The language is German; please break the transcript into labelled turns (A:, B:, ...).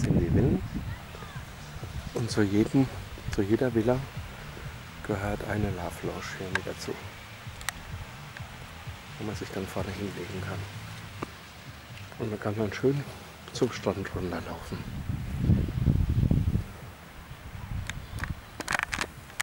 A: hier sind die Villen. Und zu, jedem, zu jeder Villa gehört eine Love Lounge hier mit dazu. Wo man sich dann vorne hinlegen kann. Und man kann dann schön zum Strand runterlaufen.